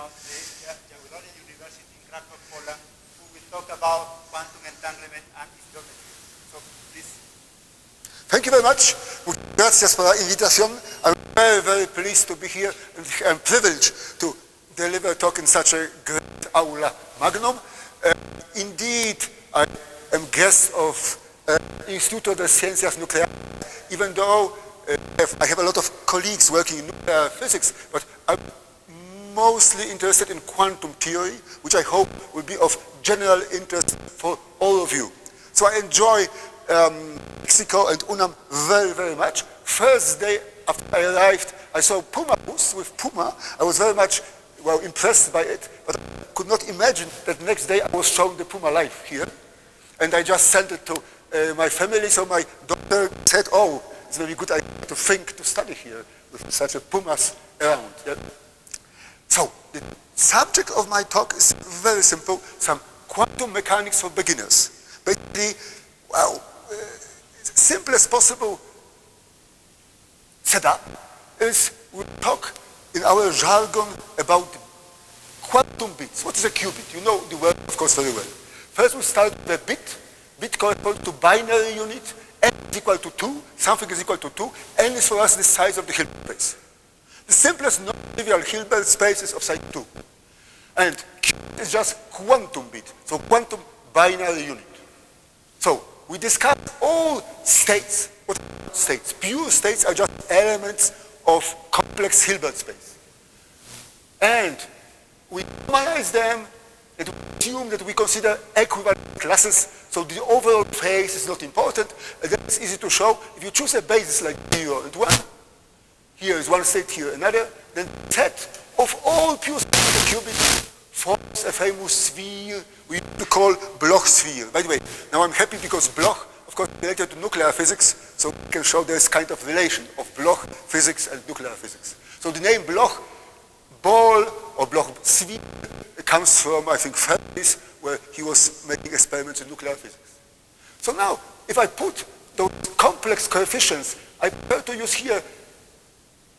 from the Jagiellonian University in Krakow, Poland, who will talk about quantum entanglement and geometry. So, please. Thank you very much. Gracias por la invitación. I'm very, very pleased to be here and privileged to deliver a talk in such a great aula magnum. Uh, indeed, I am guest of uh, Instituto de Ciencias Nucleares, even though uh, I have a lot of colleagues working in nuclear physics, but I'm mostly interested in quantum theory, which I hope will be of general interest for all of you. So I enjoy um, Mexico and UNAM very, very much. First day after I arrived, I saw Puma booth with Puma. I was very much well impressed by it, but I could not imagine that next day I was shown the Puma life here. And I just sent it to uh, my family, so my daughter said, oh, it's very good idea to think to study here with such a Pumas around. Yeah? So, the subject of my talk is very simple, some quantum mechanics for beginners. Basically, well, uh, simplest possible setup is we talk in our jargon about quantum bits. What is a qubit? You know the word, of course, very well. First we start with a bit. Bit corresponds to binary unit. n is equal to 2, something is equal to 2. n is for us the size of the Hilbert space. The simplest non-trivial Hilbert space is of size 2. And qubit is just quantum bit, so quantum binary unit. So we discuss all states. What states? Pure states are just elements of complex Hilbert space. And we normalize them and we assume that we consider equivalent classes, so the overall phase is not important, and that's easy to show. If you choose a basis like 0 and 1, here is one state, here another, then set of all pure the qubit forms a famous sphere we call Bloch sphere. By the way, now I'm happy because Bloch, of course, related to nuclear physics, so we can show this kind of relation of Bloch physics and nuclear physics. So the name Bloch ball or Bloch sphere comes from, I think, Fermis, where he was making experiments in nuclear physics. So now, if I put those complex coefficients, I prefer to use here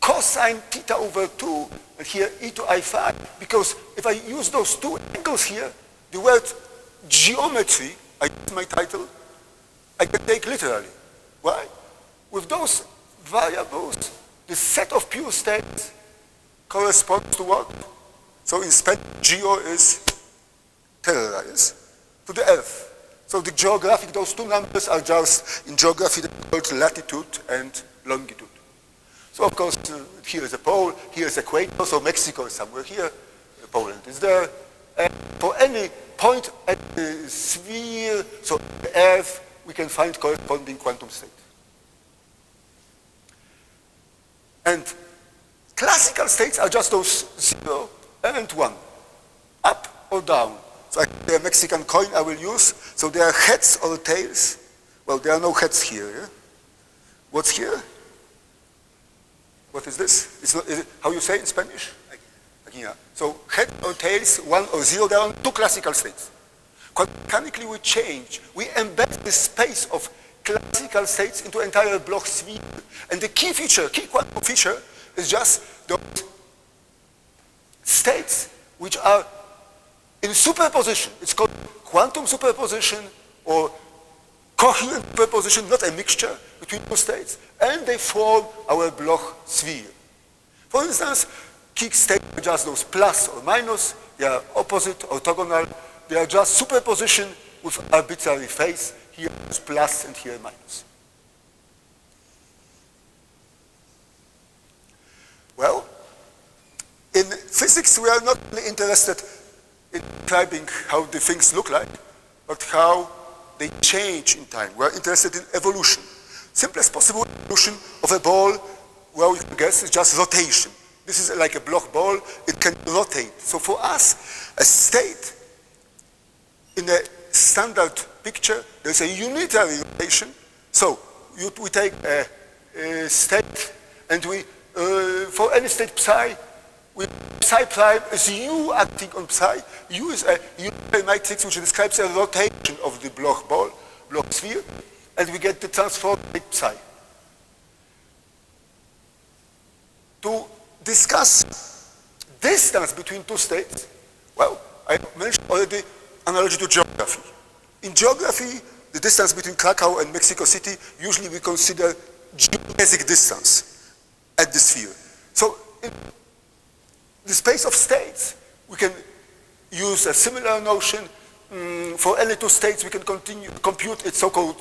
cosine theta over 2, and here e to i phi, because if I use those two angles here, the word geometry, I use my title, I can take literally. Why? With those variables, the set of pure states corresponds to what? So in Spanish, geo is terra. To the earth. So the geographic, those two numbers are just, in geography, called latitude and longitude. So of course, uh, here is a pole, here is equator, so Mexico is somewhere here, Poland is there. And for any point at the sphere, so the Earth, we can find corresponding quantum state. And classical states are just those zero and one, up or down. So like the Mexican coin I will use, so there are heads or tails. Well, there are no heads here. Yeah? What's here? What is this? Not, is it, how you say in Spanish? So head or tails, one or zero, there are two classical states. Mechanically we change, we embed the space of classical states into entire Bloch sphere. And the key feature, key quantum feature, is just those states which are in superposition. It's called quantum superposition or coherent superposition, not a mixture between two states, and they form our Bloch sphere. For instance, kick states are just those plus or minus, they are opposite, orthogonal, they are just superposition with arbitrary phase, here is plus and here minus. Well, in physics we are not really interested in describing how the things look like, but how they change in time. We are interested in evolution. Simplest possible evolution of a ball, well, you can guess, is just rotation. This is like a Bloch ball, it can rotate. So for us, a state in a standard picture, there's a unitary rotation. So you, we take a, a, state and we, uh, for any state psi, we, psi prime is u acting on psi. U is a unitary matrix which describes a rotation of the Bloch ball, Bloch sphere, and we get the transformed state psi. To discuss distance between two states, well, I mentioned already analogy to geography. In geography, the distance between Krakow and Mexico City, usually we consider geodesic distance at the sphere. So in the space of states, we can use a similar notion. Mm, for any two states, we can continue, compute its so-called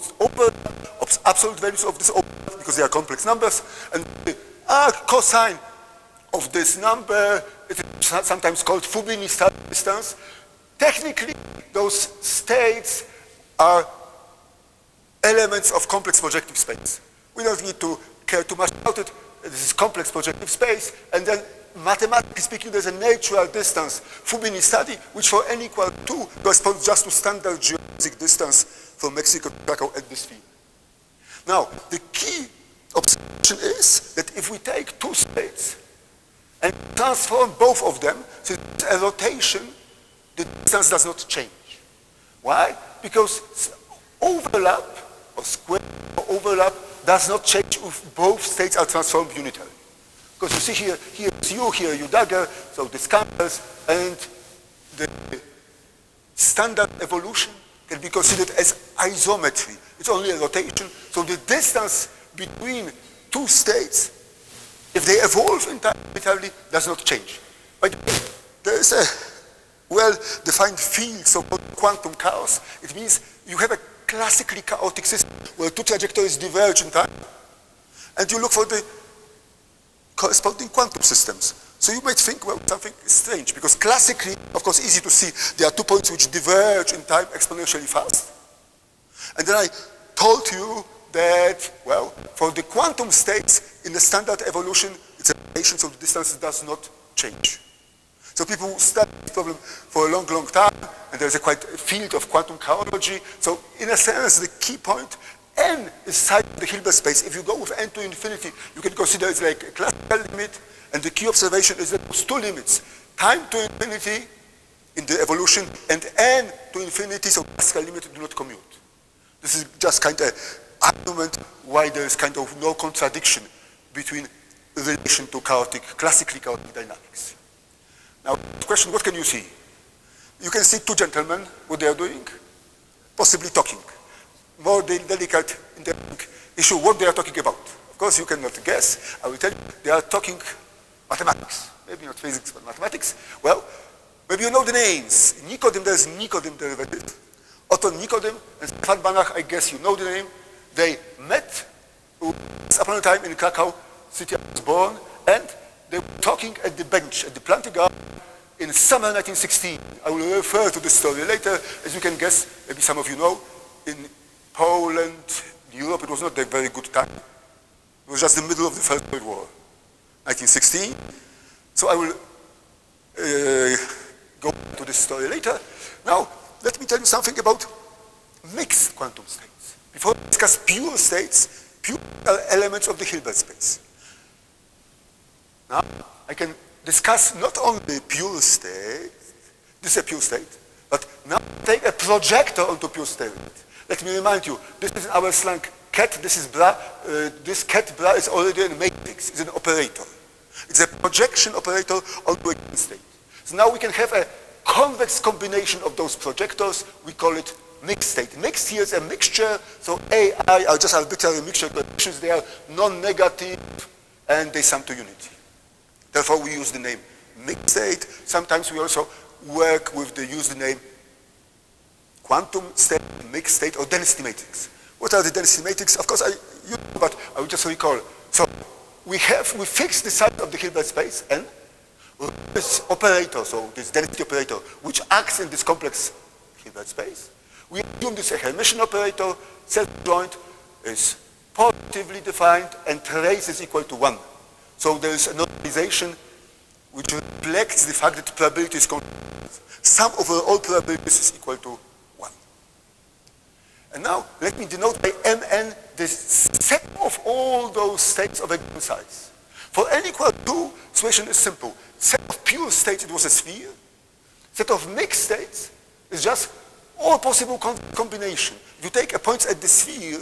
absolute values of this over because they are complex numbers. And the uh, cosine of this number, it is sometimes called Fubini-Study distance. Technically, those states are elements of complex projective space. We don't need to care too much about it. This is complex projective space, and then mathematically speaking, there's a natural distance, Fubini-Study, which for n equal 2 corresponds just to standard geodesic distance from Mexico to Krakow at this field. Now, the key observation is that if we take two states and transform both of them, so a rotation, the distance does not change. Why? Because overlap or square overlap does not change if both states are transformed unitarily. Because you see here, here is U, here U dagger, so this cancels, and the standard evolution can be considered as isometry. It's only a rotation, so the distance between two states, if they evolve in time entirely, does not change. But there is a well-defined field, so-called quantum chaos. It means you have a classically chaotic system where two trajectories diverge in time, and you look for the corresponding quantum systems. So you might think, well, something is strange, because classically, of course, easy to see, there are two points which diverge in time exponentially fast. And then I told you that, well, for the quantum states in the standard evolution, it's a relation, so the distance does not change. So people study this problem for a long, long time, and there's a quite field of quantum chaology. So in a sense, the key point, n is side the Hilbert space. If you go with n to infinity, you can consider it's like a classical limit, and the key observation is that those two limits, time to infinity in the evolution, and n to infinity, so classical limit do not commute. This is just kind of argument why there is kind of no contradiction between relation to chaotic, classically chaotic dynamics. Now, question, what can you see? You can see two gentlemen, what they are doing, possibly talking. More delicate issue, what they are talking about. Of course, you cannot guess. I will tell you, they are talking mathematics. Maybe not physics, but mathematics. Well, maybe you know the names. Nikodym, there's Nikodym derivative. Otto Nikodym and Stefan Banach, I guess you know the name. They met once upon a time in Krakow, city I was born, and they were talking at the bench, at the Planty garden in summer 1916. I will refer to this story later. As you can guess, maybe some of you know, in Poland, Europe, it was not a very good time. It was just the middle of the First World War, 1916. So I will uh, go to this story later. Now, let me tell you something about mixed quantum states. Before we discuss pure states, pure elements of the Hilbert space. Now, I can discuss not only pure state, this is a pure state, but now take a projector onto pure state. Let me remind you, this is our slang cat, this is bra, uh, this ket bra is already a matrix, it's an operator. It's a projection operator onto a state. So now we can have a convex combination of those projectors, we call it mixed state. Mixed here is a mixture, so AI are just arbitrary mixture conditions, they are non-negative, and they sum to unity. Therefore, we use the name mixed state. Sometimes we also work with the use the name quantum state, mixed state, or density matrix. What are the density matrix? Of course, I, you but I will just recall. So we have, we fix the size of the Hilbert space, and this operator, so this density operator, which acts in this complex Hilbert space. We assume this Hermitian operator, self-joint is positively defined, and trace is equal to 1. So there is a normalization which reflects the fact that probability is constant. Sum over all probabilities is equal to 1. And now let me denote by Mn the set of all those states of a given size. For n equal 2, situation is simple. Set of pure states, it was a sphere. Set of mixed states is just all possible combination. You take a point at the sphere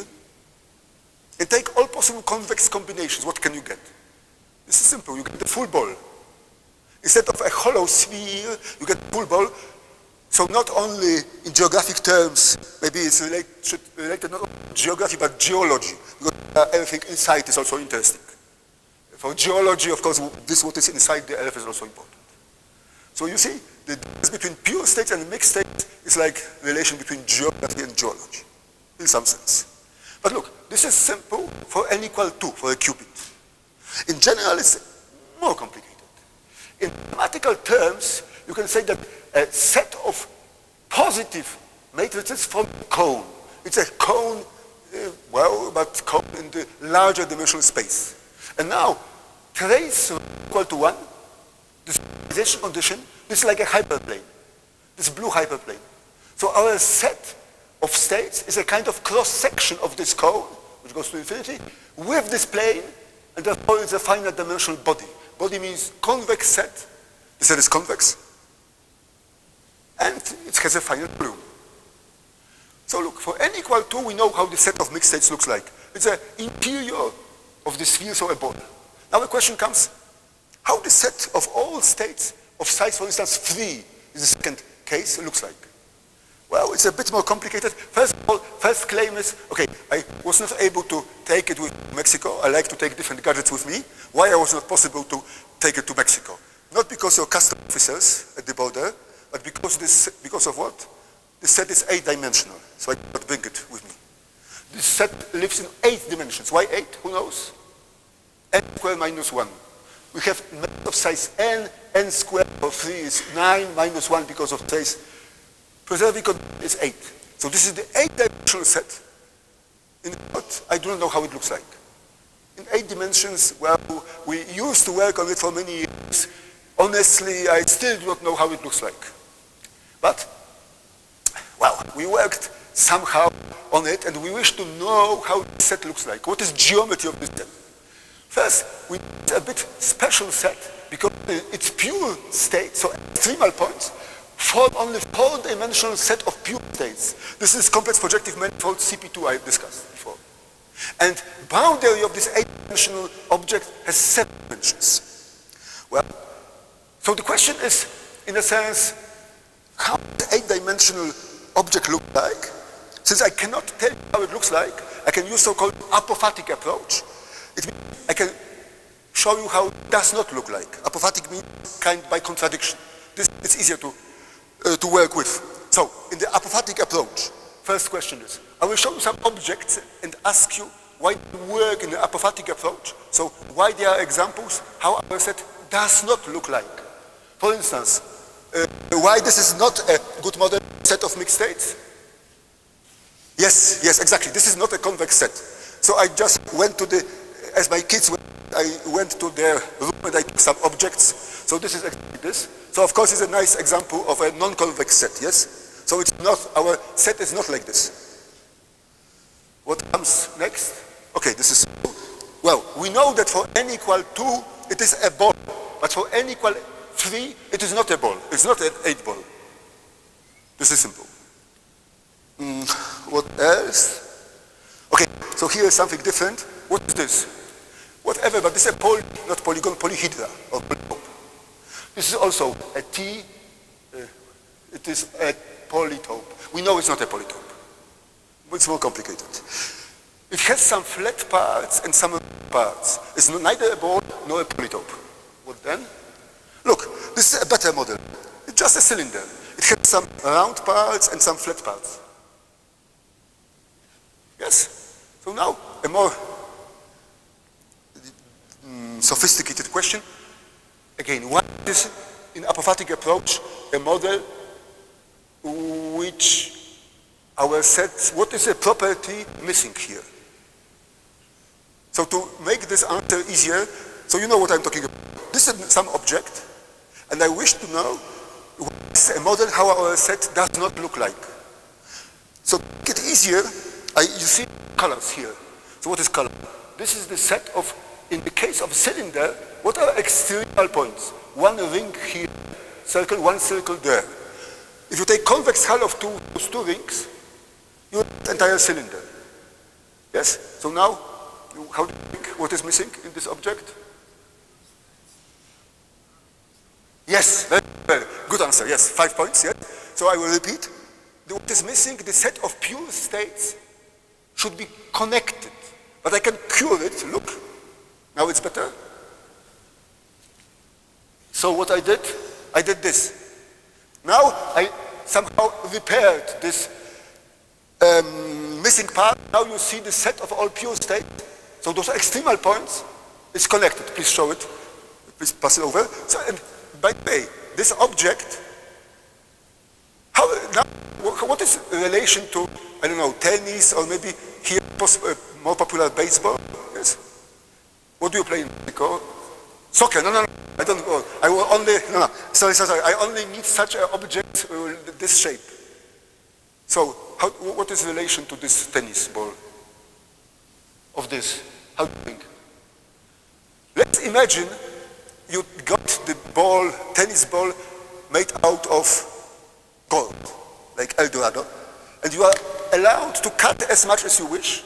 and take all possible convex combinations, what can you get? This is simple. You get the full ball. Instead of a hollow sphere, you get pool ball. So not only in geographic terms, maybe it's related, related not only to geography, but geology. Because uh, everything inside is also interesting. For geology, of course, this what is inside the earth is also important. So you see, the difference between pure states and mixed states is like relation between geography and geology, in some sense. But look, this is simple for n equal 2, for a qubit. In general, it's more complicated. In mathematical terms, you can say that a set of positive matrices from cone. It's a cone, uh, well, but cone in the larger dimensional space. And now, trace equal to 1, this condition, this is like a hyperplane. This blue hyperplane. So our set of states is a kind of cross-section of this cone, which goes to infinity, with this plane, and therefore it's a finite dimensional body. Body means convex set. The set is convex. And it has a finite volume. So look, for n equal 2, we know how the set of mixed states looks like. It's an interior of the sphere, so a ball. Now the question comes, how the set of all states of size, for instance, 3 in the second case looks like? Well, it's a bit more complicated. First of all, first claim is, okay, I was not able to take it with Mexico. I like to take different gadgets with me. Why I was not possible to take it to Mexico? Not because of custom officers at the border, but because, this, because of what? The set is eight-dimensional, so I cannot bring it with me. This set lives in eight dimensions. Why eight? Who knows? n squared minus 1. We have of size n, n squared of 3 is 9 minus 1 because of size preserving is 8. So this is the 8-dimensional set. In what I do not know how it looks like. In 8 dimensions, well, we used to work on it for many years. Honestly, I still do not know how it looks like. But, well, we worked somehow on it, and we wish to know how the set looks like. What is geometry of this set? First, we need a bit special set because it's pure state, so extremal points form only four-dimensional set of pure states. This is complex projective manifold CP2 I discussed before. And boundary of this eight-dimensional object has seven dimensions. Well, so the question is, in a sense, how does eight-dimensional object look like? Since I cannot tell you how it looks like, I can use so-called apophatic approach. It means I can show you how it does not look like. Apophatic means kind by contradiction. This is easier to uh, to work with. So, in the apophatic approach, first question is, I will show you some objects and ask you why they work in the apophatic approach. So, why there are examples how our set does not look like. For instance, uh, why this is not a good model set of mixed states? Yes, yes, exactly. This is not a convex set. So I just went to the, as my kids went, I went to their room and I took some objects. So this is exactly this. So of course it's a nice example of a non-convex set, yes? So it's not, our set is not like this. What comes next? Okay, this is, well, we know that for n equal 2, it is a ball. But for n equal 3, it is not a ball. It's not an 8 ball. This is simple. Mm, what else? Okay, so here is something different. What is this? Whatever, but this is a poly, not polygon, polyhedra, or polytope. This is also a T, uh, it is a polytope. We know it's not a polytope. It's more complicated. It has some flat parts and some parts. It's neither a ball nor a polytope. What then? Look, this is a better model. It's just a cylinder. It has some round parts and some flat parts. Yes? So now, a more mm, sophisticated question. Again, what is, in apophatic approach, a model which our sets, what is a property missing here? So to make this answer easier, so you know what I'm talking about. This is some object, and I wish to know what a model how our set does not look like. So to make it easier, I, you see colors here. So what is color? This is the set of, in the case of cylinder, what are external points? One ring here, circle, one circle there. If you take convex hull of two, those two rings, you have entire cylinder. Yes? So now, you, how do you think what is missing in this object? Yes, very well. Good answer. Yes, five points. Yes. So I will repeat. What is missing, the set of pure states should be connected. But I can cure it. Look. Now it's better. So what I did, I did this. Now I somehow repaired this um, missing part. Now you see the set of all pure states. So those extremal points is connected. Please show it. Please pass it over. So, and by the way, this object, how, now, what is relation to, I don't know, tennis or maybe here uh, more popular baseball? Yes. What do you play in Mexico? Soccer? No, no, no. I don't go. I will only, no, no. Sorry, sorry, sorry. I only need such an object with this shape. So, how, what is relation to this tennis ball? Of this? How do you think? Let's imagine you got the ball, tennis ball, made out of gold, like El Dorado, and you are allowed to cut as much as you wish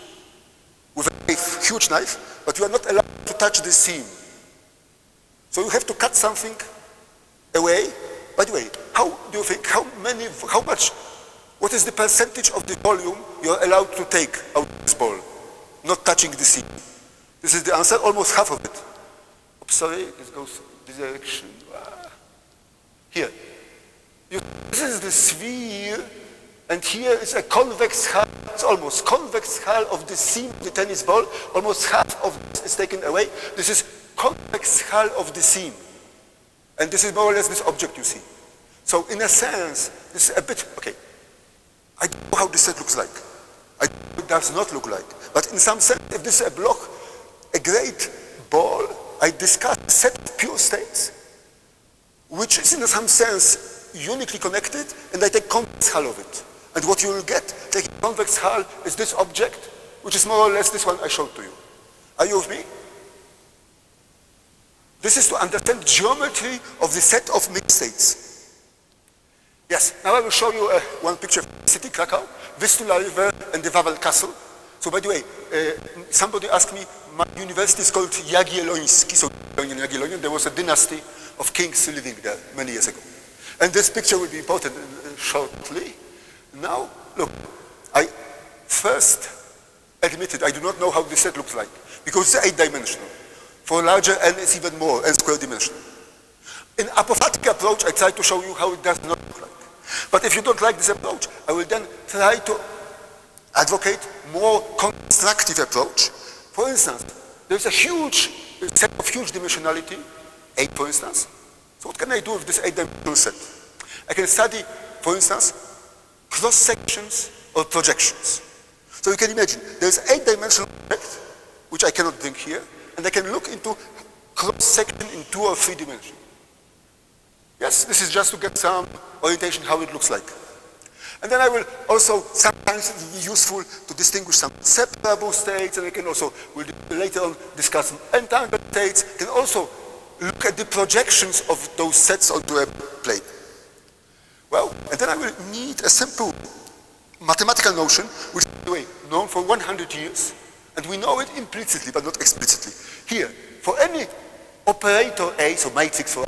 with a knife, huge knife, but you are not allowed to touch the seam. So you have to cut something away. By the way, how do you think, how many, how much, what is the percentage of the volume you are allowed to take out of this ball, not touching the seam? This is the answer, almost half of it. Sorry, this goes this direction. Here. You, this is the sphere, and here is a convex hull. It's almost convex hull of the seam of the tennis ball. Almost half of this is taken away. This is convex hull of the seam. And this is more or less this object you see. So in a sense, this is a bit, okay, I don't know how this set looks like. I, it does not look like. But in some sense, if this is a block, a great ball, I discuss a set of pure states, which is in some sense uniquely connected, and I take convex hull of it. And what you will get, taking convex hull, is this object, which is more or less this one I showed to you. Are you with me? This is to understand geometry of the set of mixed states. Yes, now I will show you uh, one picture of city Krakow, Vistula River and the Wawel Castle. So by the way, uh, somebody asked me, my university is called Jagielloński, so there was a dynasty of kings living there many years ago. And this picture will be important uh, shortly. Now, look, I first admitted I do not know how this set looks like, because it's eight-dimensional. For larger n, it's even more, n square dimensional. In apophatic approach, I try to show you how it does not look like. But if you don't like this approach, I will then try to advocate more constructive approach. For instance, there's a huge set of huge dimensionality, 8 for instance. So what can I do with this 8-dimensional set? I can study, for instance, cross sections or projections. So you can imagine, there's 8-dimensional object, which I cannot bring here, and I can look into cross section in two or three dimensions. Yes, this is just to get some orientation how it looks like. And then I will also, sometimes be useful to distinguish some separable states, and I can also, will later on discuss some entangled states, can also look at the projections of those sets onto a plane. Well, and then I will need a simple mathematical notion, which by the way, known for 100 years, and we know it implicitly, but not explicitly. Here, for any operator A, so matrix for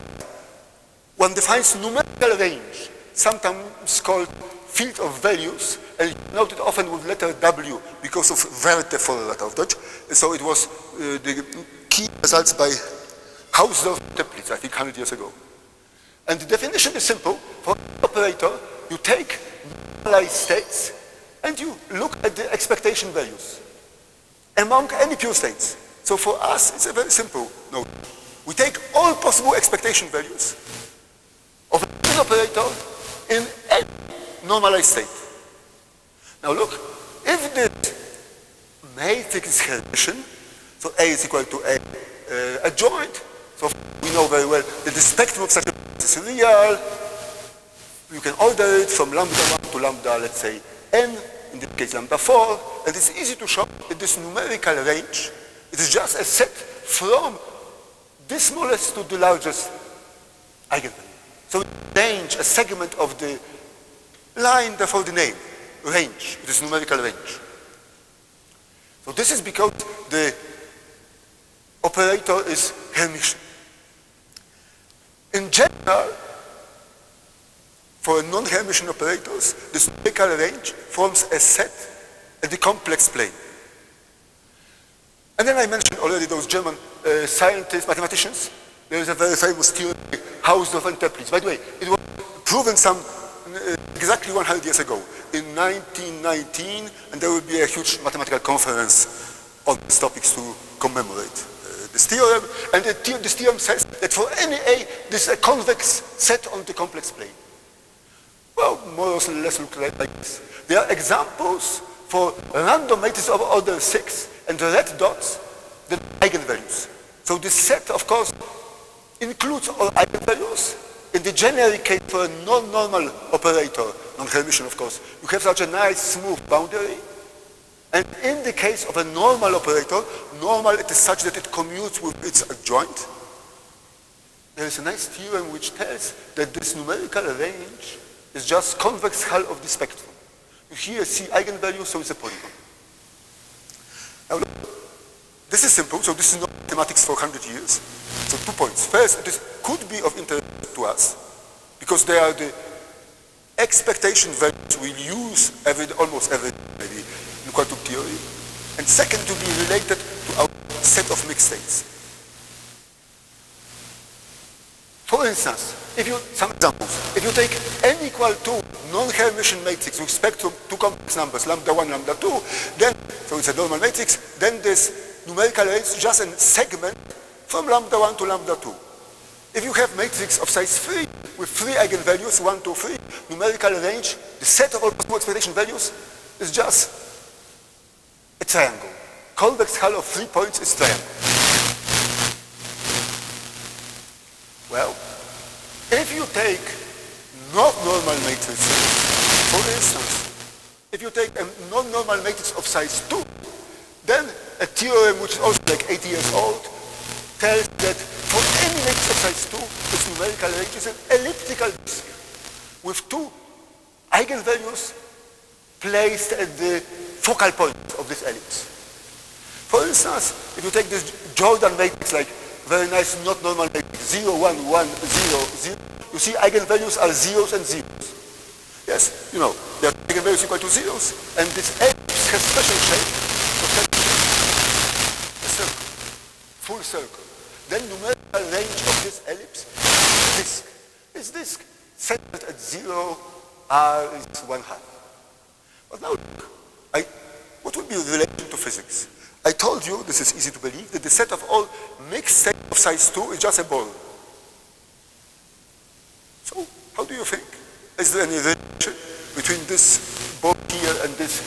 one defines numerical range, sometimes called field of values, and note often with letter W because of Werte letter of Dutch. So it was uh, the key results by Hausdorff Toeplitz, I think 100 years ago. And the definition is simple. For operator, you take normalized states and you look at the expectation values among any pure states. So for us, it's a very simple note. We take all possible expectation values of an operator in any normalized state. Now look, if the matrix is Hermitian, so A is equal to A uh, adjoint, so we know very well that the spectrum of such a is real. You can order it from lambda 1 to lambda, let's say, n, in this case lambda 4, and it's easy to show that this numerical range, it is just a set from the smallest to the largest eigenvalue. So range, a segment of the line, therefore the name, range, it is numerical range. So this is because the operator is Hermitian. In general, for non-Hermitian operators, the numerical range forms a set at the complex plane. And then I mentioned already those German uh, scientists, mathematicians. There is a very famous theory, Hausdorff and Toeplitz. By the way, it was proven some exactly 100 years ago, in 1919, and there will be a huge mathematical conference on these topics to commemorate uh, this theorem. And the, this theorem says that for any A, this is a convex set on the complex plane. Well, more or less look like this. There are examples for random matrices of order 6 and the red dots, the eigenvalues. So this set, of course, includes all eigenvalues. In the generic case for a non-normal operator, non-Hermitian of course, you have such a nice smooth boundary. And in the case of a normal operator, normal it is such that it commutes with its adjoint. There is a nice theorem which tells that this numerical range is just convex hull of the spectrum. You here see eigenvalue, so it's a polygon. Now this is simple, so this is not mathematics for 100 years. So two points. First, this could be of interest to us, because they are the expectation values we use every, almost every maybe in quantum theory. And second, to be related to our set of mixed states. For instance, if you, some examples, if you take n equal to non-Hermitian matrix with respect to two complex numbers, lambda 1, lambda 2, then, so it's a normal matrix, then this numerical range is just a segment from lambda 1 to lambda 2. If you have matrix of size 3 with three eigenvalues, 1, 2, 3, numerical range, the set of all possible expectation values is just a triangle. Convex hull of three points is triangle. Well, if you take not normal matrices, for instance, if you take a non-normal matrix of size 2, then a theorem which is also like 80 years old tells that for any of 2, its numerical range is an elliptical disk with two eigenvalues placed at the focal point of this ellipse. For instance, if you take this Jordan matrix like very nice, not normal matrix, 0, 1, 1, 0, 0. You see eigenvalues are zeros and zeros. Yes, you know, the eigenvalues equal to zeros, and this ellipse has special shape, circle, full circle. Then numerical range of this ellipse is disk. This disk centered at zero, r is one half. But now look, I, what would be the relation to physics? I told you, this is easy to believe, that the set of all mixed set of size 2 is just a ball. So, how do you think? Is there any relation between this ball here and this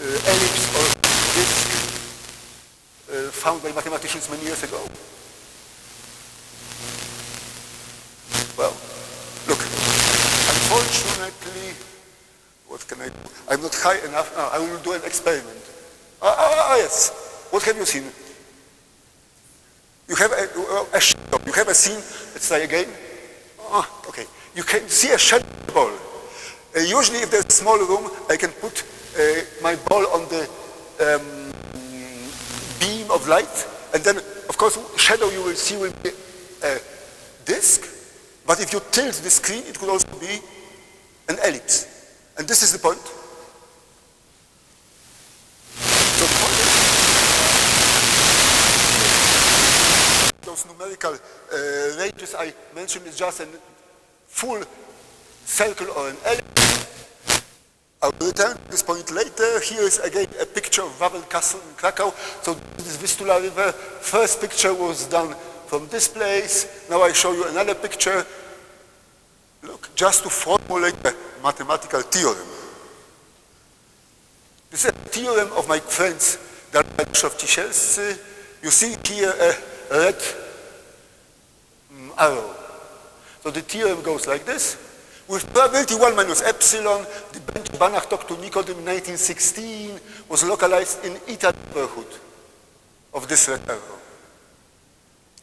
uh, ellipse or uh, found by mathematicians many years ago? Well, look, unfortunately, what can I do? I'm not high enough. No, I will do an experiment. Ah, ah, ah yes. What have you seen? You have a, a shadow. You have a scene. Let's try again. Ah, okay. You can see a shadow ball. Uh, usually, if there's a small room, I can put uh, my ball on the um, of light, and then, of course, shadow you will see will be a disk. But if you tilt the screen, it could also be an ellipse. And this is the point. So point is those numerical uh, ranges I mentioned is just a full circle or an ellipse. I'll return to this point later. Here is again a picture of Wawel Castle in Krakow. So this is Vistula River. First picture was done from this place. Now I show you another picture. Look, just to formulate a mathematical theorem. This is a theorem of my friends Darmaszów Ciesielscy. You see here a red mm, arrow. So the theorem goes like this. With probability 1 minus epsilon, the bench Banach talked to Nikodym in 1916 was localized in eta neighborhood of this red.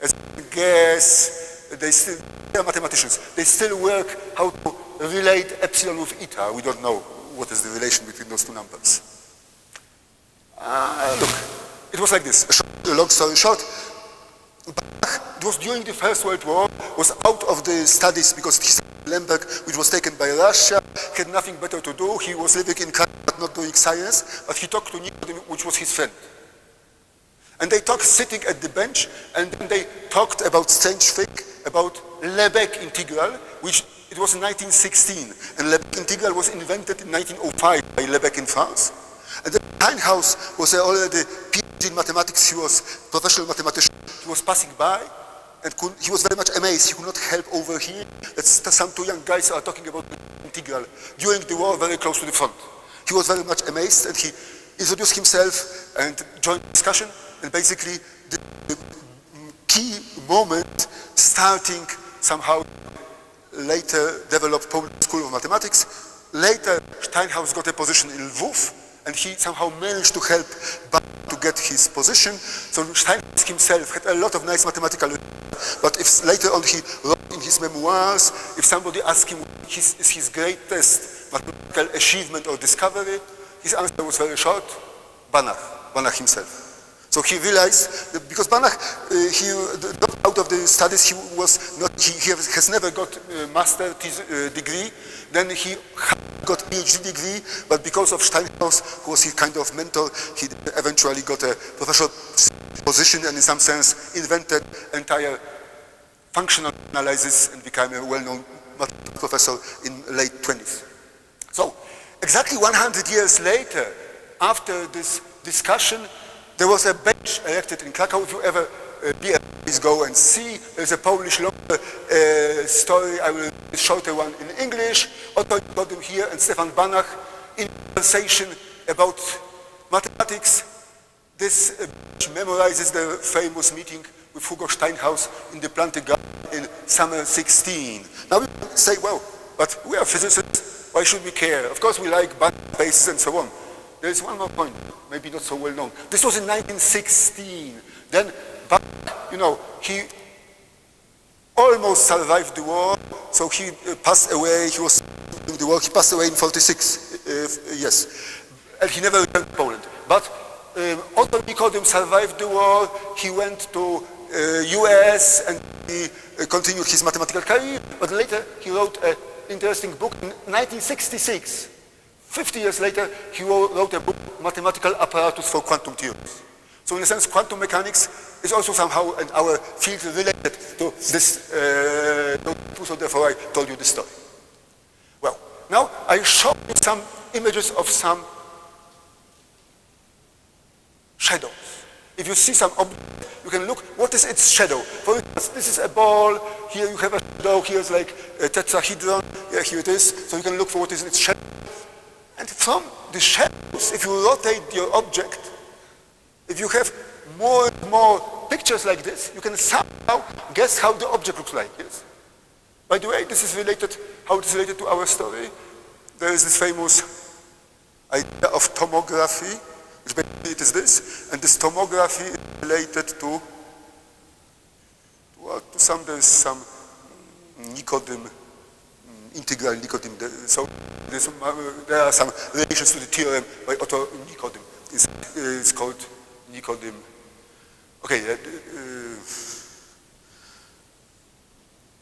As guess, they still, they are mathematicians, they still work how to relate epsilon with eta. We don't know what is the relation between those two numbers. Uh, look, it was like this, a, short, long story short, Banach was during the First World War, was out of the studies because he Lemberg, which was taken by Russia, had nothing better to do. He was living in but not doing science, but he talked to Nikodym, which was his friend. And they talked sitting at the bench, and then they talked about strange thing, about Lebesgue integral, which it was in 1916, and Lebesgue integral was invented in 1905 by Lebesgue in France. And then Steinhaus was already PhD in mathematics, he was professional mathematician, he was passing by, and could, he was very much amazed. He could not help overhear that some two young guys are talking about integral during the war, very close to the front. He was very much amazed, and he introduced himself and joined the discussion. And basically, the, the key moment starting somehow later developed Polish School of Mathematics. Later, Steinhaus got a position in Lvov, and he somehow managed to help Banach to get his position. So Steinhaus himself had a lot of nice mathematical, but if later on he wrote in his memoirs, if somebody asked him his, is his greatest mathematical achievement or discovery, his answer was very short, Banach, Banach himself. So he realized that because Banach, uh, he uh, out of the studies, he was not, he, he has never got a master uh, degree. Then he got PhD degree, but because of Steinhaus, who was his kind of mentor, he eventually got a professional position and in some sense invented entire functional analysis and became a well-known professor in late 20s. So exactly 100 years later, after this discussion, there was a bench elected in Krakow. If you ever uh, be a, please go and see. There's a Polish longer uh, story. I will a shorter one in English. Otto Nikodym here and Stefan Banach in conversation about mathematics. This uh, memorizes the famous meeting with Hugo Steinhaus in the Planty Garden in summer 16. Now we say, well, but we are physicists. Why should we care? Of course we like Banach spaces and so on. There is one more point, maybe not so well known. This was in 1916. Then, but, you know, he almost survived the war, so he uh, passed away, he was in the war, he passed away in 46, uh, yes. And he never returned to Poland. But um, Otto Nikodym survived the war, he went to uh, US and he uh, continued his mathematical career, but later he wrote an interesting book in 1966 50 years later, he wrote a book, Mathematical Apparatus for Quantum Theories. So in a sense, quantum mechanics is also somehow in our field related to this, uh, so therefore I told you this story. Well, now I show you some images of some shadows. If you see some object, you can look, what is its shadow? For instance, this is a ball, here you have a shadow, here's like a tetrahedron, yeah, here it is, so you can look for what is its shadow. And from the shadows, if you rotate your object, if you have more and more pictures like this, you can somehow guess how the object looks like. Yes? By the way, this is related, how it is related to our story. There is this famous idea of tomography, which basically it is this, and this tomography is related to, well, uh, to some, there is some Nikodym integral Nikodym. So uh, there are some relations to the theorem by Otto Nikodym. It's, uh, it's called Nikodym. Okay. Uh, uh,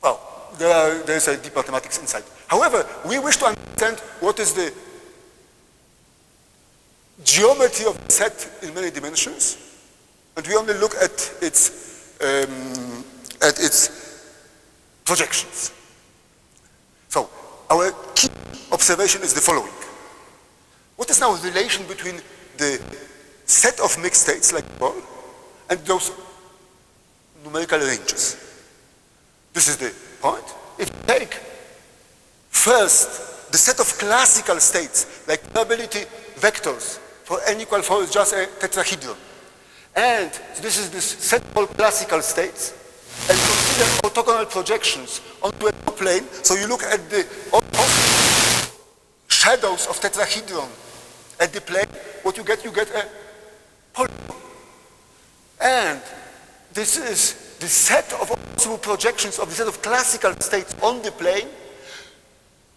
well, there are, there's a deep mathematics inside. However, we wish to understand what is the geometry of the set in many dimensions, and we only look at its um, at its projections. So our key observation is the following. What is now the relation between the set of mixed states like the ball and those numerical ranges? This is the point. If you take first the set of classical states like probability vectors for n equal 4 is just a tetrahedron. And this is this set of classical states and consider orthogonal projections onto a plane. So you look at the shadows of tetrahedron at the plane. What you get, you get a polygon. And this is the set of possible projections of the set of classical states on the plane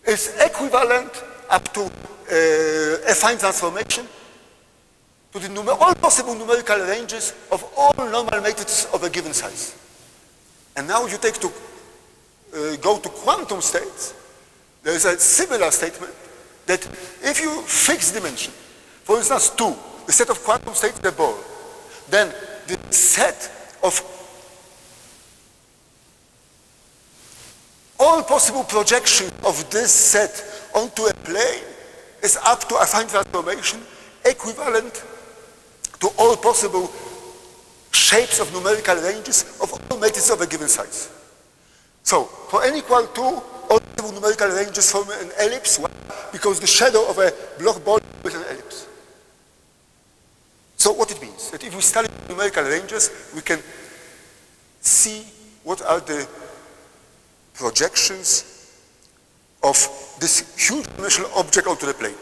is equivalent up to uh, affine transformation to the all possible numerical ranges of all normal matrices of a given size. And now you take to uh, go to quantum states, there is a similar statement that if you fix dimension, for instance, 2, the set of quantum states the ball, then the set of all possible projections of this set onto a plane is up to a affine transformation equivalent to all possible shapes of numerical ranges of all matrices of a given size. So, for n equal to, all possible numerical ranges form an ellipse because the shadow of a Bloch ball is an ellipse. So what it that if we study numerical ranges, we can see what are the projections of this huge dimensional object onto the plane.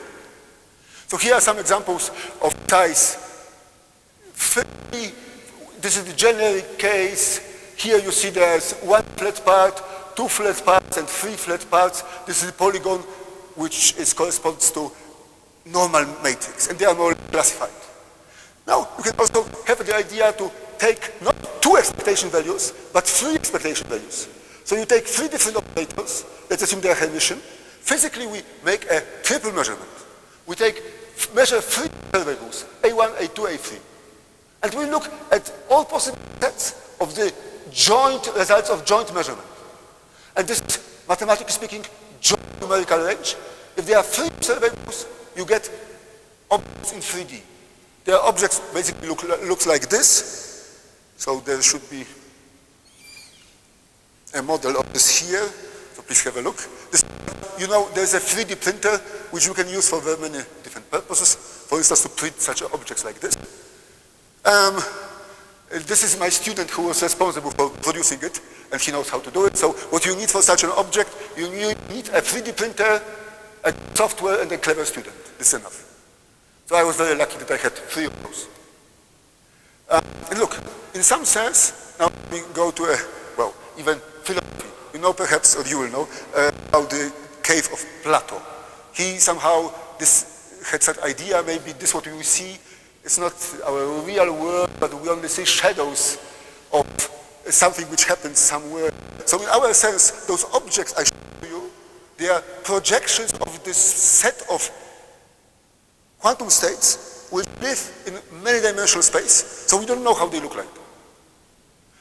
So here are some examples of size 30. This is the generic case. Here you see there's one flat part, two flat parts, and three flat parts. This is the polygon which is, corresponds to normal matrix, and they are more classified. Now, you can also have the idea to take not two expectation values, but three expectation values. So you take three different operators, let's assume they are Hermitian. Physically, we make a triple measurement. We take, measure three variables, A1, A2, A3. And we look at all possible sets of the joint results of joint measurement. And this is, mathematically speaking, joint numerical range. If there are three variables, you get objects in 3D. Their objects basically look looks like this. So there should be a model of this here. So please have a look. This, you know, there's a 3D printer which you can use for very many different purposes. For instance, to print such objects like this. Um, this is my student who was responsible for producing it, and he knows how to do it. So what you need for such an object, you need a 3D printer, a software, and a clever student. This is enough. So I was very lucky that I had three of those. Um, and look, in some sense, now we go to a, well, even philosophy. You know perhaps, or you will know, uh, about the cave of Plato. He somehow this had such idea, maybe this what we see is not our real world, but we only see shadows of something which happens somewhere. So in our sense, those objects I show you, they are projections of this set of quantum states will live in many dimensional space, so we don't know how they look like.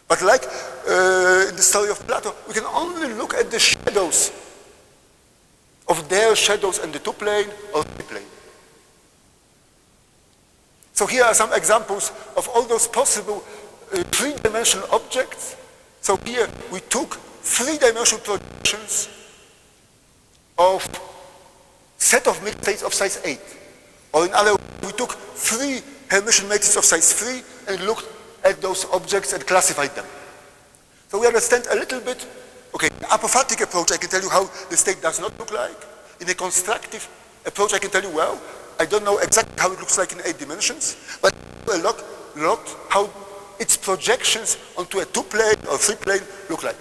But like uh, in the story of Plato, we can only look at the shadows of their shadows in the two-plane or three-plane. So here are some examples of all those possible uh, three-dimensional objects. So here we took three-dimensional projections of set of mixed states of size 8. Or in other words, we took three Hermitian matrices of size 3 and looked at those objects and classified them. So we understand a little bit, okay, apophatic approach, I can tell you how the state does not look like. In a constructive approach, I can tell you, well, I don't know exactly how it looks like in eight dimensions, but a lot, lot how its projections onto a two-plane or three-plane look like.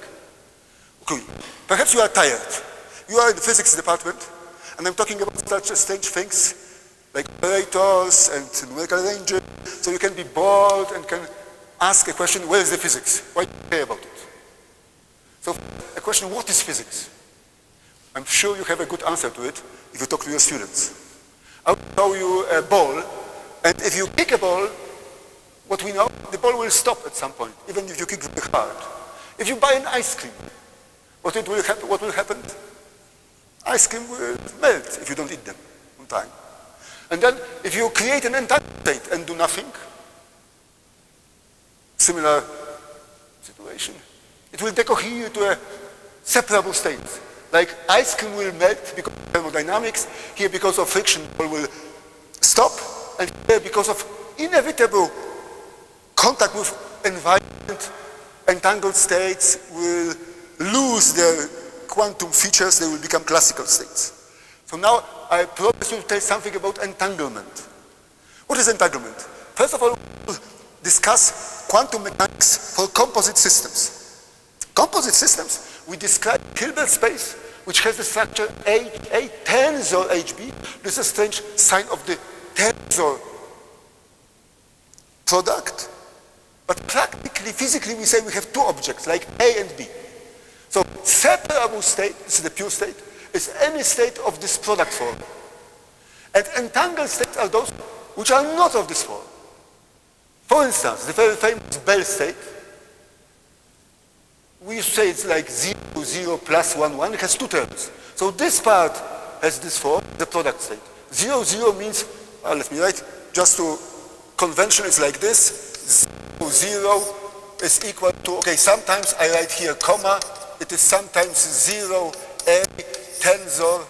Okay, perhaps you are tired. You are in the physics department, and I'm talking about such strange things like operators and numerical ranges, so you can be bold and can ask a question, where is the physics? Why do you care about it? So a question, what is physics? I'm sure you have a good answer to it if you talk to your students. I will show you a ball, and if you kick a ball, what we know, the ball will stop at some point, even if you kick very hard. If you buy an ice cream, what, will, happen, what will happen? Ice cream will melt if you don't eat them on time. And then if you create an entire state and do nothing, similar situation. It will decohere to a separable state. Like ice cream will melt because of thermodynamics, here because of friction will stop, and here because of inevitable contact with environment, entangled states will lose their quantum features, they will become classical states. So now I promise you to tell something about entanglement. What is entanglement? First of all, we'll discuss quantum mechanics for composite systems. Composite systems, we describe Hilbert space, which has the structure A, A tensor HB. This is a strange sign of the tensor product. But practically, physically, we say we have two objects, like A and B. So separable state, this is the pure state, is any state of this product form. And entangled states are those which are not of this form. For instance, the very famous Bell state, we say it's like 0, 0 plus 1, 1. It has two terms. So this part has this form, the product state. 0, 0 means, well, let me write, just to convention is like this. 0, 0 is equal to, okay, sometimes I write here comma. It is sometimes 0, A, tensor,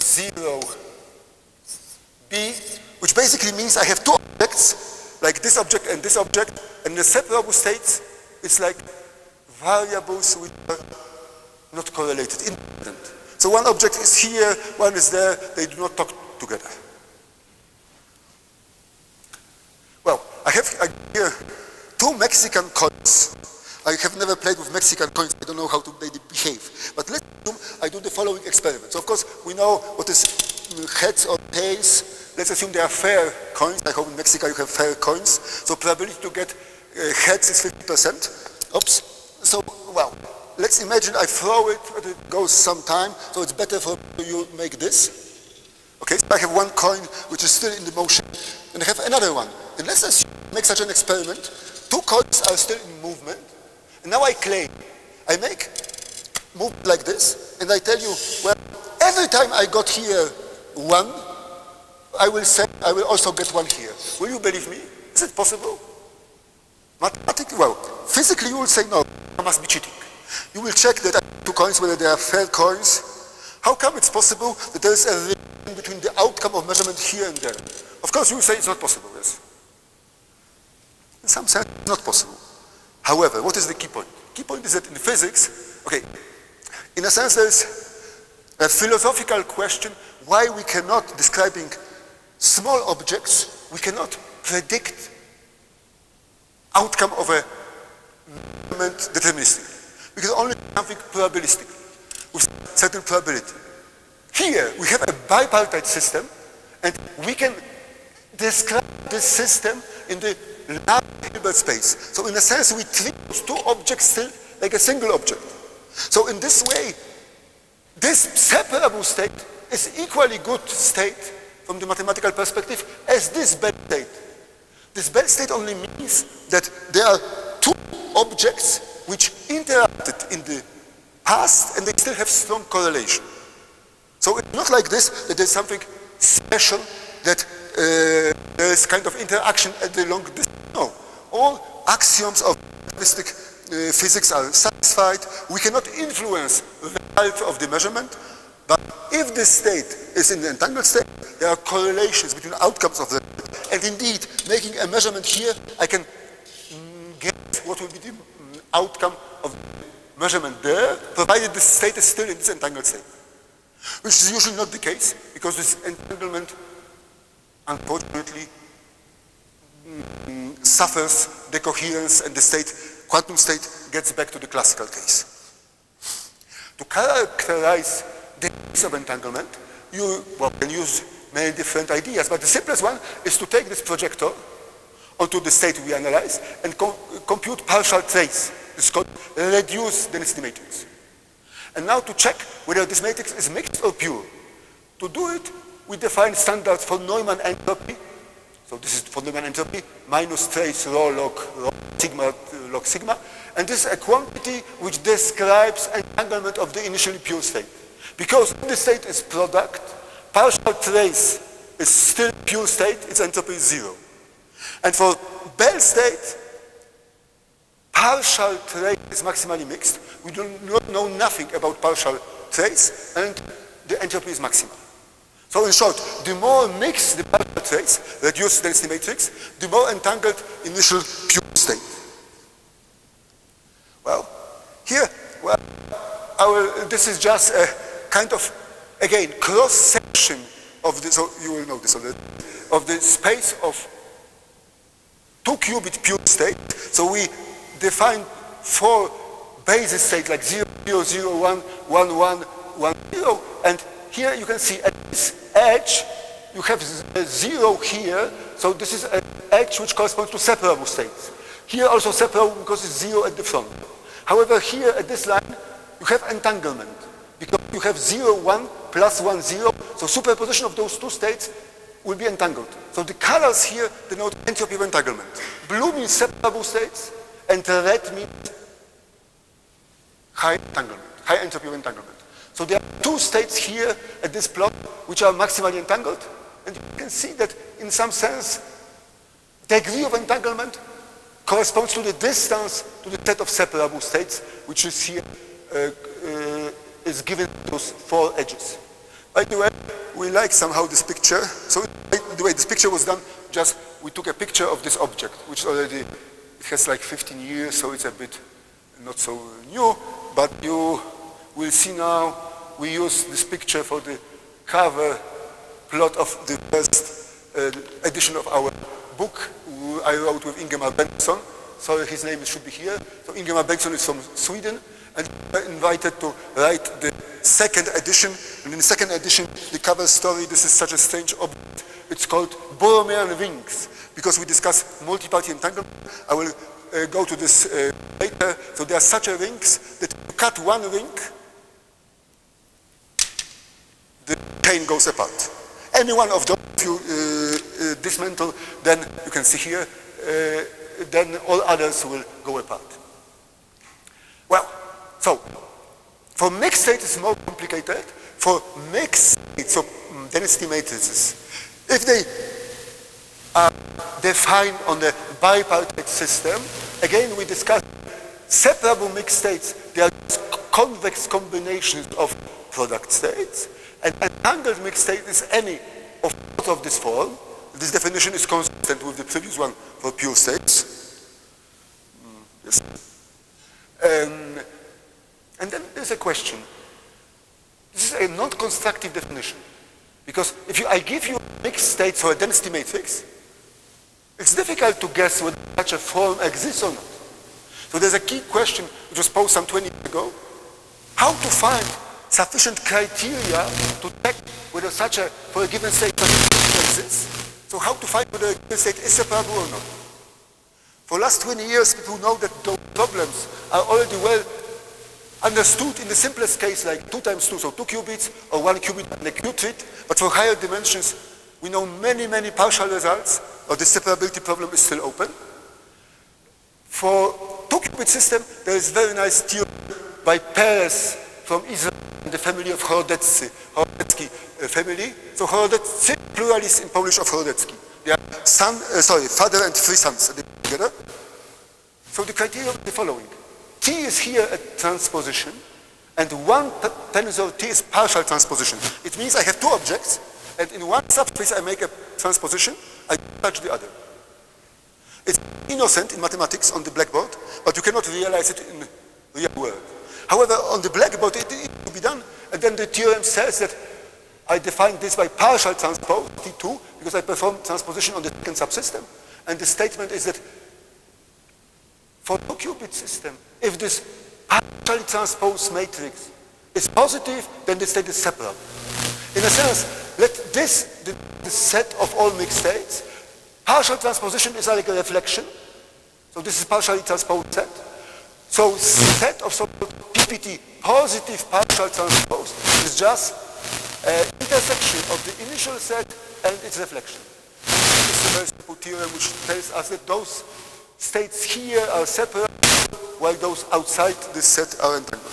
0, B, which basically means I have two objects, like this object and this object, and the separable states, it's like variables which are not correlated, independent. So one object is here, one is there, they do not talk together. Well, I have here two Mexican coins. I have never played with Mexican coins. I don't know how to, they behave. But let's assume I do the following experiment. So of course, we know what is heads or tails. Let's assume they are fair coins. I hope in Mexico you have fair coins. So probability to get uh, heads is 50%. Oops. So, well, let's imagine I throw it, but it goes some time, so it's better for you make this. Okay, so I have one coin which is still in the motion, and I have another one. And let's assume, make such an experiment. Two coins are still in movement, now I claim. I make move like this, and I tell you, well, every time I got here one, I will say I will also get one here. Will you believe me? Is it possible? Mathematically, well, physically you will say no, I must be cheating. You will check that two coins, whether they are fair coins. How come it's possible that there is a relation between the outcome of measurement here and there? Of course, you will say it's not possible, yes. In some sense, it's not possible. However, what is the key point? Key point is that in physics, okay, in a sense there is a philosophical question why we cannot, describing small objects, we cannot predict outcome of a measurement deterministically. We can only do something probabilistic with certain probability. Here we have a bipartite system and we can describe this system in the Hilbert space. So in a sense we treat those two objects still like a single object. So in this way, this separable state is equally good state from the mathematical perspective as this Bell state. This Bell state only means that there are two objects which interacted in the past and they still have strong correlation. So it's not like this, that there's something special, that uh, there is kind of interaction at the long distance. No. All axioms of relativistic uh, physics are satisfied. We cannot influence the result of the measurement, but if this state is in the entangled state, there are correlations between outcomes of the and indeed, making a measurement here, I can mm, get what will be the mm, outcome of the measurement there, provided the state is still in this entangled state. Which is usually not the case, because this entanglement, unfortunately, mm, suffers decoherence and the state, quantum state, gets back to the classical case. To characterize the case of entanglement, you well, can use many different ideas. But the simplest one is to take this projector onto the state we analyze and co compute partial trace. It's called reduced density matrix. And now to check whether this matrix is mixed or pure. To do it, we define standards von Neumann entropy. So this is von Neumann entropy, minus trace rho log, rho sigma uh, log sigma. And this is a quantity which describes entanglement of the initially pure state. Because the state is product, partial trace is still pure state, its entropy is zero. And for Bell state, partial trace is maximally mixed. We do not know nothing about partial trace, and the entropy is maximal. So in short, the more mixed the partial trace, reduced density matrix, the more entangled initial pure state. Well, here, well, this is just a kind of again, cross-section of the, so you will know this already, of the space of two qubit pure state. So we define four basis states like 0, 0, 0, 1, 1, 1, 1, 0. And here you can see at this edge, you have a uh, zero here. So this is an edge which corresponds to separable states. Here also separable because it's zero at the front. However, here at this line, you have entanglement because you have 0, 1, plus 1, 0. So superposition of those two states will be entangled. So the colors here denote entropy of entanglement. Blue means separable states, and red means high entanglement, high entropy of entanglement. So there are two states here at this plot which are maximally entangled, and you can see that in some sense, degree of entanglement corresponds to the distance to the set of separable states, which is here uh, uh, is given those four edges. By the way, we like somehow this picture. So the way this picture was done, just we took a picture of this object, which already has like 15 years, so it's a bit not so new. But you will see now we use this picture for the cover plot of the first uh, edition of our book I wrote with Ingemar Bengtsson. Sorry, his name should be here. So Ingemar Bengtsson is from Sweden and invited to write the second edition. And in the second edition, the cover story, this is such a strange object. It's called Borromean rings because we discuss multi-party entanglement. I will uh, go to this uh, later. So there are such a rings that you cut one ring, the chain goes apart. Any one of those you uh, uh, dismantle, then you can see here, uh, then all others will go apart. Well, so for mixed states it's more complicated. For mixed states of mm, density matrices, if they are defined on the bipartite system, again we discussed separable mixed states. They are convex combinations of product states. And entangled mixed state is any of part of this form. This definition is consistent with the previous one for pure states. Mm, yes. Um, and then there's a question. This is a non-constructive definition. Because if you, I give you a mixed state or a density matrix, it's difficult to guess whether such a form exists or not. So there's a key question which was posed some 20 years ago. How to find sufficient criteria to check whether such a, for a given state, such a exists. So how to find whether a given state is separable or not. For last 20 years, people know that those problems are already well understood in the simplest case like 2 times 2, so 2 qubits or 1 qubit and a qubit. But for higher dimensions, we know many, many partial results, or the separability problem is still open. For 2 qubit system, there is very nice theory by Peres from Israel in the family of Horodecki, Horodecki uh, family. So Horodecki, pluralis in Polish of Horodecki. They are son, uh, sorry, father and three sons together. So the criteria is the following. T is here a transposition, and one tensor T is partial transposition. It means I have two objects, and in one subspace I make a transposition, I touch the other. It's innocent in mathematics on the blackboard, but you cannot realize it in real world. However, on the blackboard it, it to be done, and then the theorem says that I define this by partial transpose, T2, because I perform transposition on the second subsystem. And the statement is that for a qubit system, if this partially transposed matrix is positive, then the state is separable. In a sense, let this, the, the set of all mixed states, partial transposition is like a reflection. So this is partially transposed set. So set of PPT, positive partial transpose, is just an intersection of the initial set and its reflection. This is a very simple theorem which tells us that those states here are separate while those outside this set are entangled.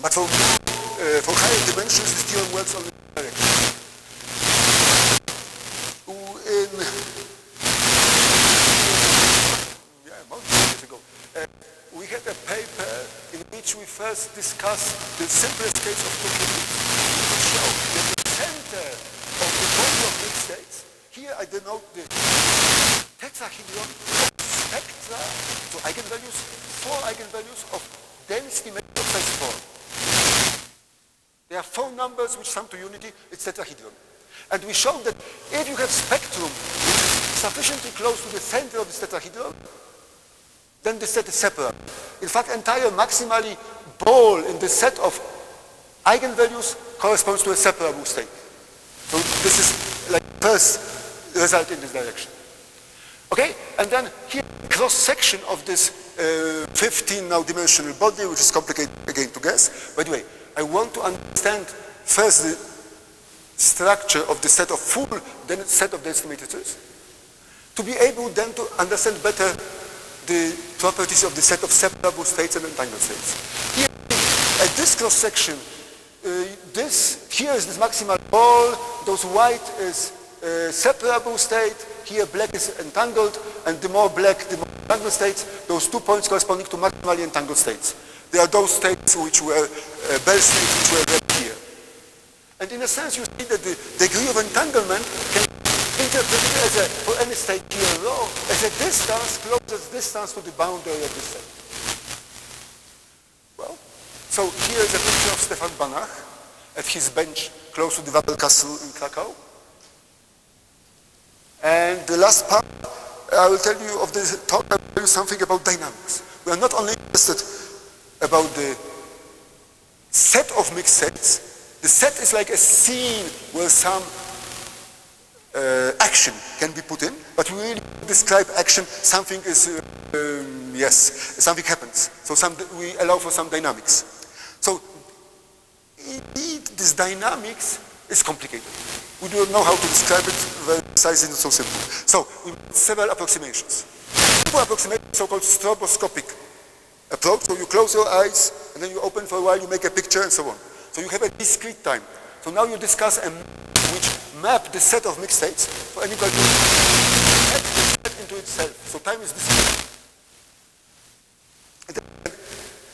But for, uh, for higher dimensions, this theorem works only direction. In, yeah, years ago, uh, had a paper in which we first discussed the simplest case of qubits. We showed that the center of the body of mixed states, here I denote the tetrahedron spectra, so eigenvalues, four eigenvalues of density of size 4. There are four numbers which sum to unity, it's tetrahedron. And we showed that if you have spectrum sufficiently close to the center of this tetrahedron, then the set is separate. In fact, entire maximally ball in the set of eigenvalues corresponds to a separable state. So this is like first result in this direction. Okay? And then here, cross-section of this uh, 15 now dimensional body, which is complicated again to guess. By the way, I want to understand first the structure of the set of full then set of density matrices to be able then to understand better the properties of the set of separable states and entangled states. Here, at this cross section, uh, this here is this maximal ball, those white is uh, separable state, here black is entangled, and the more black, the more entangled states, those two points corresponding to maximally entangled states. They are those states which were uh, Bell states which were red here. And in a sense, you see that the degree of entanglement can interpreted as a, for any state here as a distance, closest distance to the boundary of the state. Well, so here is a picture of Stefan Banach at his bench close to the Wawel Castle in Krakow. And the last part, I will tell you of this talk, I will tell you something about dynamics. We are not only interested about the set of mixed sets. The set is like a scene where some uh, action can be put in, but we really describe action, something is, uh, um, yes, something happens. So some, we allow for some dynamics. So indeed, this dynamics is complicated. We don't know how to describe it very precisely and so simple. So we made several approximations. Simple approximation, so-called stroboscopic approach. So you close your eyes and then you open for a while, you make a picture and so on. So you have a discrete time. So now you discuss a which map the set of mixed states for any calculation into itself. So time is discrete.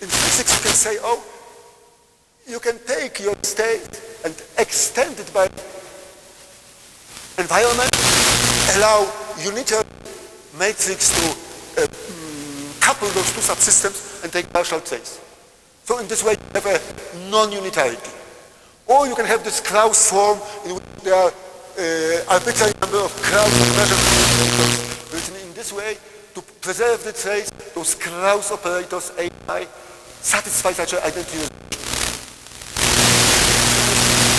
in physics you can say, oh, you can take your state and extend it by environment, allow unitary matrix to uh, mm, couple those two subsystems and take partial trace. So in this way you have a non-unitarity. Or you can have this Kraus form in which there are uh, arbitrary number of Kraus measures written in this way to preserve the trace, those Kraus operators AI satisfy such an identity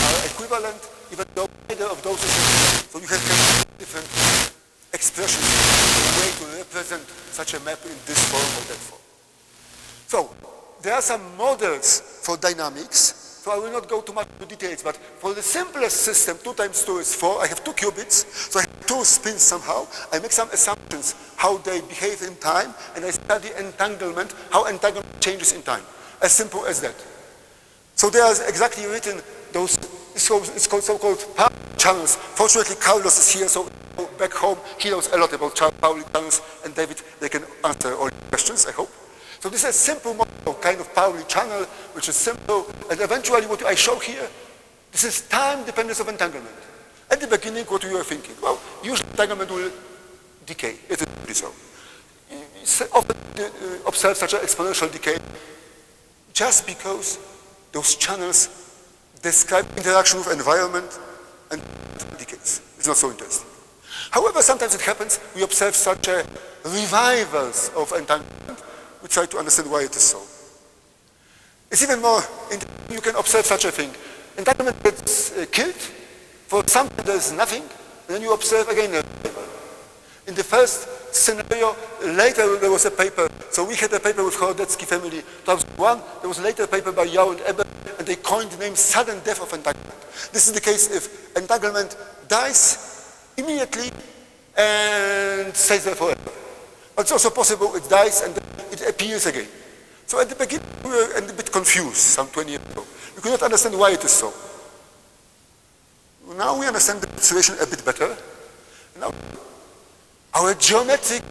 are equivalent even though either of those is so you have different expressions, a way to represent such a map in this form or that form. So there are some models for dynamics. So I will not go too much into details, but for the simplest system, 2 times 2 is 4. I have two qubits, so I have two spins somehow. I make some assumptions how they behave in time, and I study entanglement, how entanglement changes in time. As simple as that. So there is exactly written those it's called so-called channels. Fortunately, Carlos is here, so back home, he knows a lot about Pauli channels, and David, they can answer all questions, I hope. So this is a simple model, kind of Pauli channel, which is simple, and eventually what I show here, this is time dependence of entanglement. At the beginning, what you were thinking? Well, usually entanglement will decay. It is so. You often uh, observe such an exponential decay just because those channels describe interaction with environment and decays. It's not so interesting. However, sometimes it happens, we observe such a revivals of entanglement. We try to understand why it is so. It's even more, you can observe such a thing. Entanglement gets uh, killed, for some there's nothing, and then you observe again a revival. In the first scenario, later there was a paper, so we had a paper with Horodecki family, 2001, there was a later a paper by Yu and Eber, and they coined the name sudden death of entanglement. This is the case if entanglement dies immediately and stays there forever. It's also possible it dies and it appears again. So at the beginning we were a bit confused some 20 years ago. We could not understand why it is so. Now we understand the situation a bit better. Now our geometric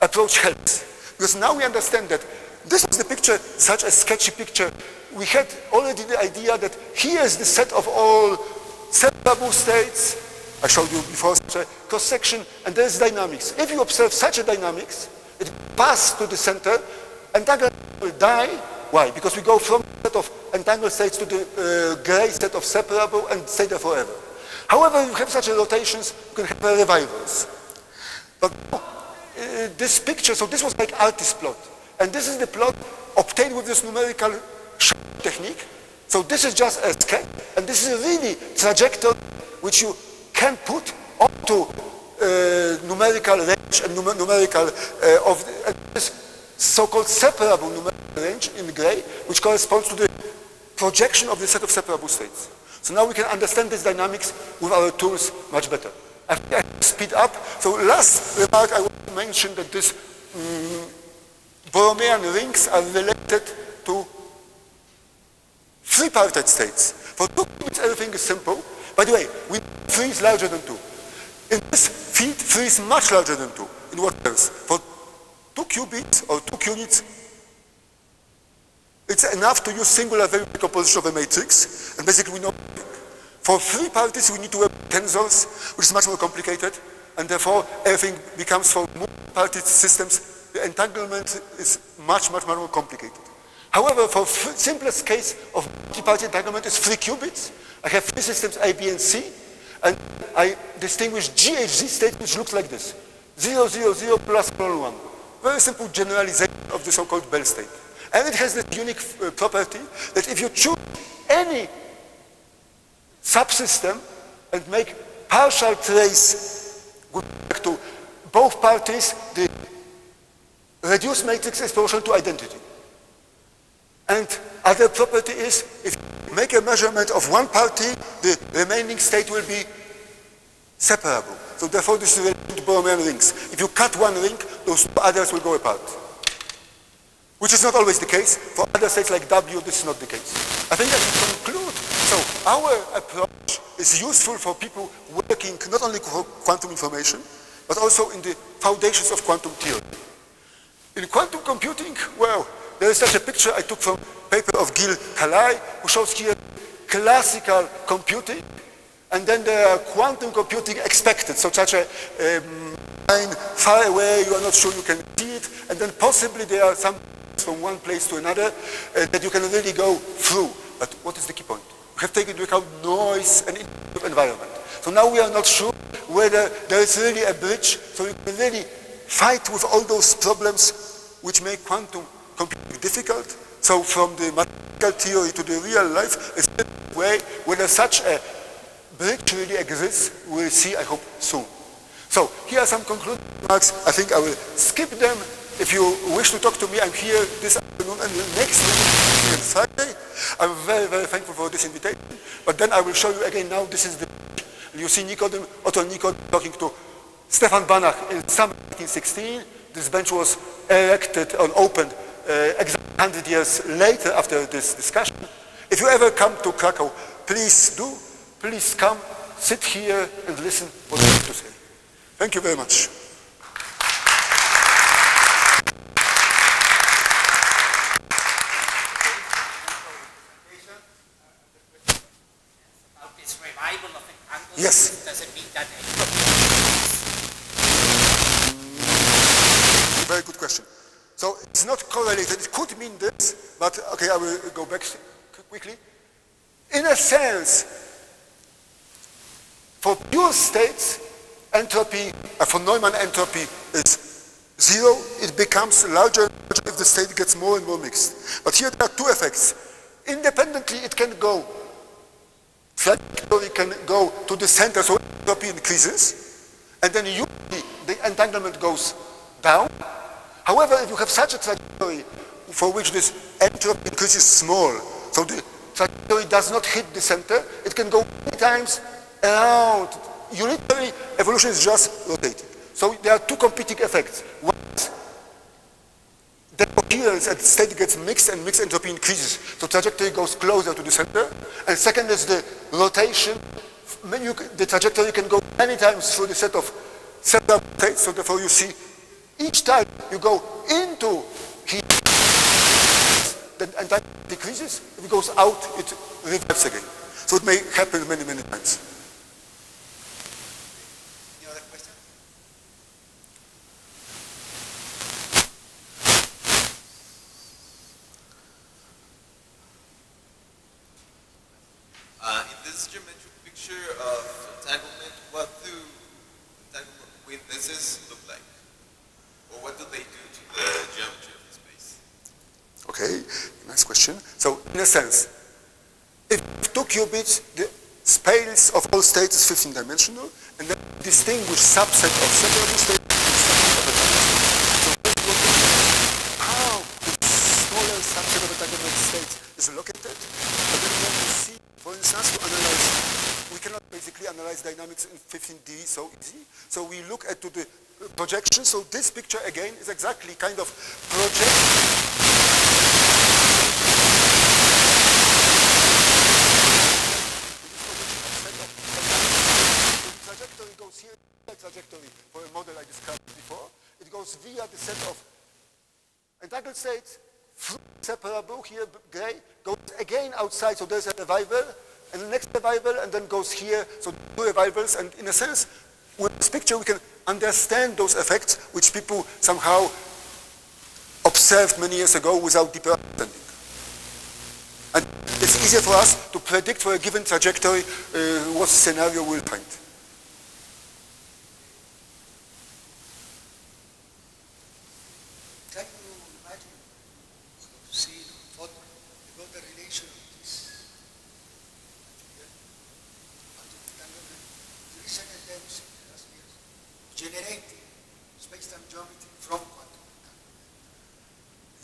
approach helps. Because now we understand that this is the picture, such a sketchy picture. We had already the idea that here is the set of all separable states. I showed you before such a cross-section, and there is dynamics. If you observe such a dynamics, it passes to the center, entanglement will die. Why? Because we go from the set of entangled states to the uh, gray set of separable and stay there forever. However, if you have such rotations, you can have revivals. But uh, this picture, so this was like artist plot. And this is the plot obtained with this numerical technique. So this is just a sketch, and this is a really trajectory which you can put onto uh, numerical range and numer numerical uh, of this so-called separable numerical range in gray, which corresponds to the projection of the set of separable states. So now we can understand this dynamics with our tools much better. I think I speed up. So last remark I want to mention that these um, Borromean rings are related to three-parted states. For two qubits, everything is simple. By the way, we three is larger than two. In this field, three is much larger than two. In what sense? For two qubits or two qubits, it's enough to use singular variable decomposition of a matrix, and basically we know. For three parties, we need to have tensors, which is much more complicated, and therefore everything becomes for multi-party systems, the entanglement is much, much, much more complicated. However, for simplest case of multi-party entanglement is three qubits. I have three systems A, B, and C, and I distinguish GHZ state which looks like this. 0, 0, 0 plus 1, 1. Very simple generalization of the so-called Bell state. And it has this unique uh, property that if you choose any subsystem and make partial trace to both parties, the reduced matrix is proportional to identity. And other property is if you make a measurement of one party, the remaining state will be separable. So therefore this is related to Borromean rings. If you cut one ring, those others will go apart. Which is not always the case. For other states like W, this is not the case. I think I can conclude. So our approach is useful for people working not only for quantum information, but also in the foundations of quantum theory. In quantum computing, well, there is such a picture I took from paper of Gil Kalai, who shows here classical computing, and then are quantum computing expected, so such a um, line far away, you are not sure you can see it, and then possibly there are some from one place to another uh, that you can really go through. But what is the key point? We have taken into account noise and environment. So now we are not sure whether there is really a bridge, so we can really fight with all those problems which make quantum computing difficult. So from the mathematical theory to the real life, a way whether such a bridge really exists, we'll see, I hope, soon. So here are some concluding remarks. I think I will skip them. If you wish to talk to me, I'm here this afternoon and next week, Friday. I'm very, very thankful for this invitation. But then I will show you again now, this is the, you see Nikodym, Otto Nikodym talking to Stefan Banach in summer 1916. This bench was erected and opened Uh, exactly 100 years later after this discussion. If you ever come to Krakow, please do. Please come, sit here and listen what I have to say. Thank you very much. Yes. Does it mean that Very good question. So it's not correlated. It could mean this, but okay, I will go back quickly. In a sense, for pure states, entropy, uh, von Neumann entropy is zero. It becomes larger and larger if the state gets more and more mixed. But here there are two effects. Independently, it can go trajectory can go to the center, so entropy increases, and then usually the entanglement goes down. However, if you have such a trajectory for which this entropy increase is small, so the trajectory does not hit the center, it can go many times around. Unitary evolution is just rotating. So there are two competing effects. One is the at state gets mixed and mixed entropy increases. So trajectory goes closer to the center. And second is the rotation. The trajectory can go many times through the set of several states. So therefore you see each time you go into here, the entanglement decreases. If it goes out, it reverts again. So it may happen many, many times. Any other question? Uh, in this geometric picture of entanglement, what do entanglement witnesses look like? Or what do they do to the geometry of the space? Okay, nice question. So in a sense, if two qubits, the space of all states is 15 dimensional, and then distinguish subset of separable states how the smaller subset of entanglement states is located. And then we to see, for instance, to analyze, we cannot basically analyze dynamics in 15D so easy. So we look at to the projection. So this picture again is exactly kind of project trajectory goes here, trajectory for a model I described before. It goes via the set of entangled states, separable here, gray, goes again outside, so there's a revival, and the next revival, and then goes here, so two revivals, and in a sense, with this picture we can understand those effects which people somehow observed many years ago without deeper understanding. And it's easier for us to predict for a given trajectory uh, what scenario we'll find. Can you imagine or see what about the relation of this yeah, quantum entanglement, recent attempts in the last years to generate space-time geometry from quantum entanglement?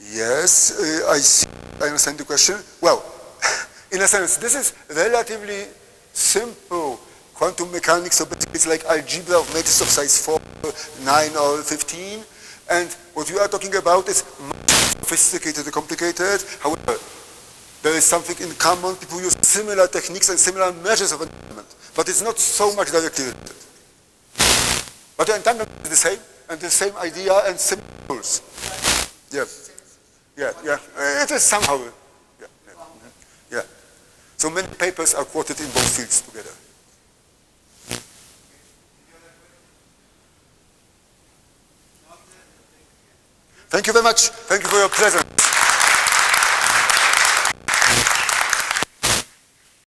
Yes, uh, Uh, I see, I understand the question. Well, in a sense, this is relatively simple quantum mechanics, so basically it's like algebra of matrices of size 4, 9, or 15. And what you are talking about is much sophisticated and complicated. However, there is something in common. People use similar techniques and similar measures of entanglement, but it's not so much directly related. But the entanglement is the same, and the same idea and similar rules. Yeah. Yeah, yeah. Uh, It is somehow. Yeah, yeah. yeah. So many papers are quoted in both fields together. Thank you very much. Thank you for your presence.